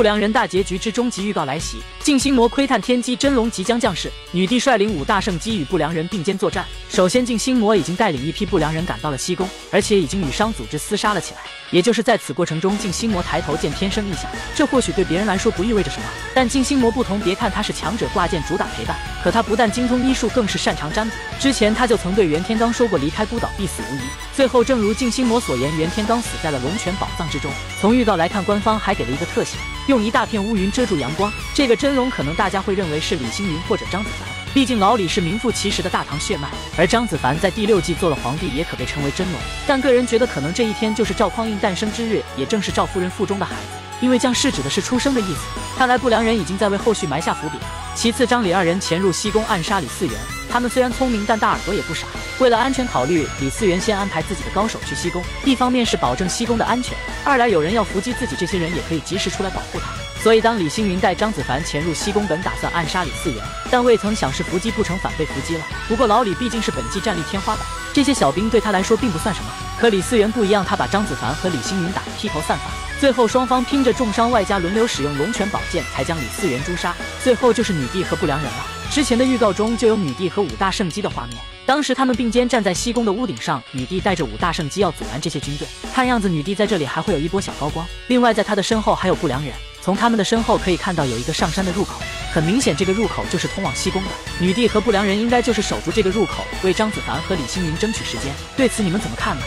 不良人大结局之终极预告来袭，静心魔窥探天机真龙即将降世，女帝率领五大圣机与不良人并肩作战。首先，静心魔已经带领一批不良人赶到了西宫，而且已经与商组织厮杀了起来。也就是在此过程中，静心魔抬头见天生异象，这或许对别人来说不意味着什么，但静心魔不同，别看他是强者挂件主打陪伴，可他不但精通医术，更是擅长占卜。之前他就曾对袁天罡说过，离开孤岛必死无疑。最后，正如静心魔所言，袁天罡死在了龙泉宝藏之中。从预告来看，官方还给了一个特写，用一大片乌云遮住阳光，这个真龙可能大家会认为是李星云或者张子凡。毕竟老李是名副其实的大唐血脉，而张子凡在第六季做了皇帝，也可被称为真龙。但个人觉得，可能这一天就是赵匡胤诞生之日，也正是赵夫人腹中的孩子。因为将士指的是出生的意思。看来不良人已经在为后续埋下伏笔。其次，张李二人潜入西宫暗杀李嗣源，他们虽然聪明，但大耳朵也不傻。为了安全考虑，李嗣源先安排自己的高手去西宫，一方面是保证西宫的安全，二来有人要伏击自己，这些人也可以及时出来保护他。所以，当李星云带张子凡潜入西宫，本打算暗杀李嗣源，但未曾想是伏击不成，反被伏击了。不过老李毕竟是本季战力天花板，这些小兵对他来说并不算什么。可李嗣源不一样，他把张子凡和李星云打得披头散发，最后双方拼着重伤，外加轮流使用龙泉宝剑，才将李嗣源诛杀。最后就是女帝和不良人了。之前的预告中就有女帝和五大圣姬的画面，当时他们并肩站在西宫的屋顶上，女帝带着五大圣姬要阻拦这些军队。看样子女帝在这里还会有一波小高光。另外，在她的身后还有不良人。从他们的身后可以看到有一个上山的入口，很明显这个入口就是通往西宫的。女帝和不良人应该就是守住这个入口，为张子凡和李星云争取时间。对此你们怎么看呢？